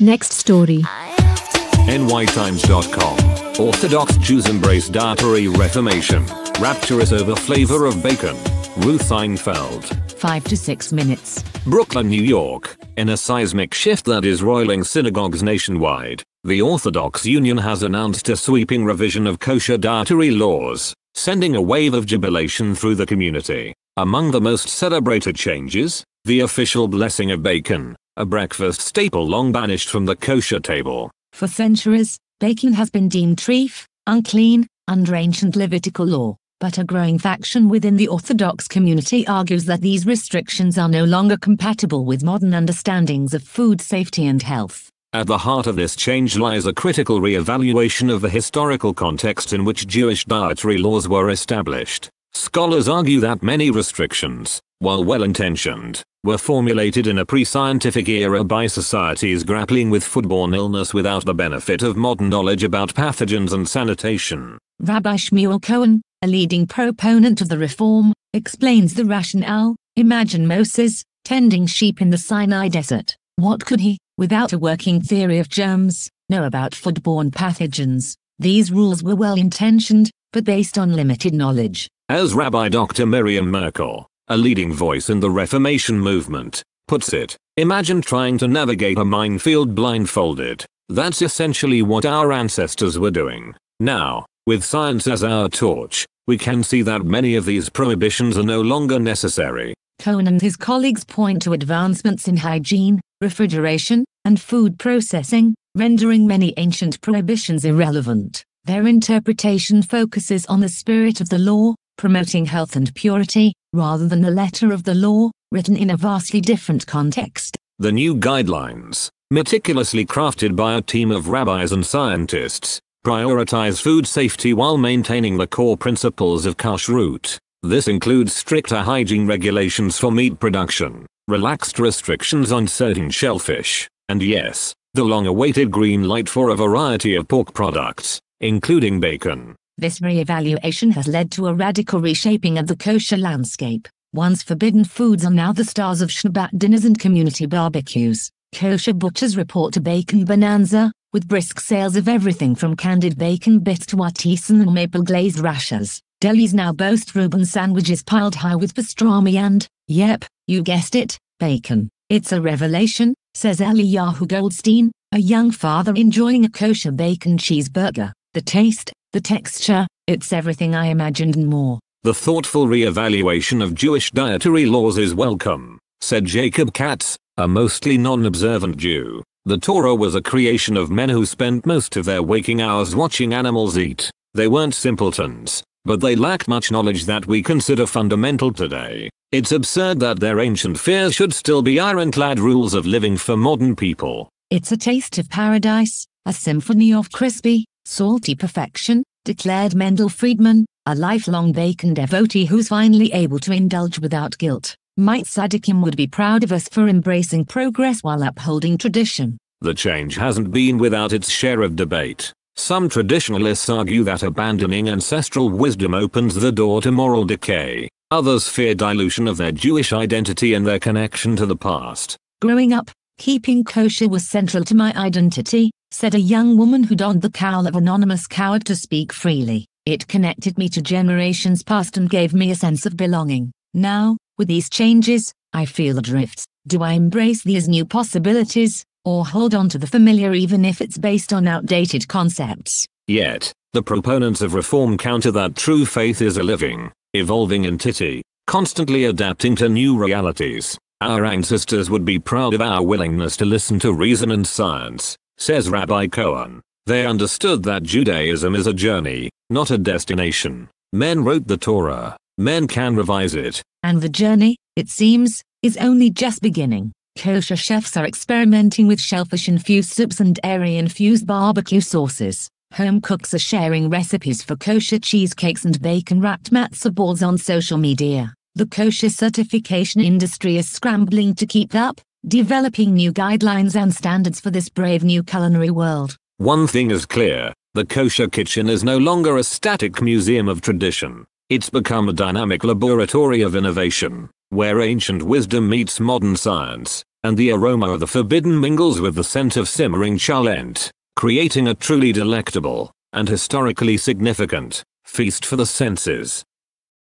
Next story. nytimes.com. Orthodox Jews embrace dietary reformation. Rapturous over flavor of bacon. Ruth Seinfeld. 5 to 6 minutes. Brooklyn, New York. In a seismic shift that is roiling synagogues nationwide, the Orthodox Union has announced a sweeping revision of kosher dietary laws, sending a wave of jubilation through the community. Among the most celebrated changes, the official blessing of bacon, a breakfast staple long banished from the kosher table. For centuries, bacon has been deemed treif, unclean, under ancient Levitical law, but a growing faction within the Orthodox community argues that these restrictions are no longer compatible with modern understandings of food safety and health. At the heart of this change lies a critical re-evaluation of the historical context in which Jewish dietary laws were established. Scholars argue that many restrictions, while well-intentioned, were formulated in a pre-scientific era by societies grappling with foodborne illness without the benefit of modern knowledge about pathogens and sanitation. Rabbi Shmuel Cohen, a leading proponent of the reform, explains the rationale. Imagine Moses, tending sheep in the Sinai desert. What could he, without a working theory of germs, know about foodborne pathogens? These rules were well intentioned, but based on limited knowledge. As Rabbi Dr. Miriam Merkel, a leading voice in the Reformation movement, puts it, imagine trying to navigate a minefield blindfolded. That's essentially what our ancestors were doing. Now, with science as our torch, we can see that many of these prohibitions are no longer necessary. Cohen and his colleagues point to advancements in hygiene, refrigeration, and food processing, rendering many ancient prohibitions irrelevant. Their interpretation focuses on the spirit of the law, promoting health and purity, rather than the letter of the law, written in a vastly different context. The new guidelines, meticulously crafted by a team of rabbis and scientists, prioritize food safety while maintaining the core principles of kashrut. This includes stricter hygiene regulations for meat production, relaxed restrictions on certain shellfish, and yes, the long-awaited green light for a variety of pork products, including bacon. This re-evaluation has led to a radical reshaping of the kosher landscape. Once forbidden foods are now the stars of Shabbat dinners and community barbecues. Kosher butchers report a bacon bonanza, with brisk sales of everything from candied bacon bits to artisan and maple glazed rashers. Delis now boast Reuben sandwiches piled high with pastrami and, yep, you guessed it, bacon. It's a revelation, says Eliyahu Goldstein, a young father enjoying a kosher bacon cheeseburger. The taste, the texture, it's everything I imagined and more. The thoughtful re-evaluation of Jewish dietary laws is welcome, said Jacob Katz, a mostly non-observant Jew. The Torah was a creation of men who spent most of their waking hours watching animals eat. They weren't simpletons, but they lacked much knowledge that we consider fundamental today. It's absurd that their ancient fears should still be ironclad rules of living for modern people. It's a taste of paradise, a symphony of crispy, salty perfection, declared Mendel Friedman, a lifelong bacon devotee who's finally able to indulge without guilt. Might Tzaddikim would be proud of us for embracing progress while upholding tradition. The change hasn't been without its share of debate. Some traditionalists argue that abandoning ancestral wisdom opens the door to moral decay. Others fear dilution of their Jewish identity and their connection to the past. Growing up, keeping kosher was central to my identity, said a young woman who donned the cowl of anonymous coward to speak freely. It connected me to generations past and gave me a sense of belonging. Now, with these changes, I feel adrift. Do I embrace these new possibilities, or hold on to the familiar even if it's based on outdated concepts? Yet, the proponents of reform counter that true faith is a living, evolving entity, constantly adapting to new realities. Our ancestors would be proud of our willingness to listen to reason and science, says Rabbi Cohen. They understood that Judaism is a journey, not a destination. Men wrote the Torah. Men can revise it. And the journey, it seems, is only just beginning. Kosher chefs are experimenting with shellfish-infused soups and dairy-infused barbecue sauces. Home cooks are sharing recipes for kosher cheesecakes and bacon-wrapped matzah balls on social media. The kosher certification industry is scrambling to keep up, developing new guidelines and standards for this brave new culinary world. One thing is clear, the kosher kitchen is no longer a static museum of tradition. It's become a dynamic laboratory of innovation, where ancient wisdom meets modern science. and the aroma of the forbidden mingles with the scent of simmering cholent, creating a truly delectable, and historically significant, feast for the senses.